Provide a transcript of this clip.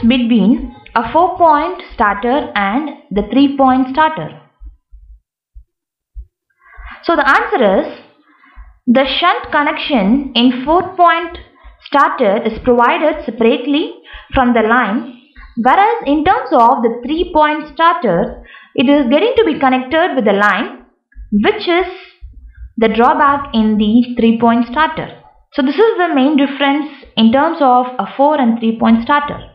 difference between a 4 point starter and the 3 point starter? So the answer is the shunt connection in 4 point starter is provided separately from the line whereas in terms of the 3 point starter it is getting to be connected with the line which is the drawback in the 3 point starter. So this is the main difference in terms of a 4 and 3 point starter.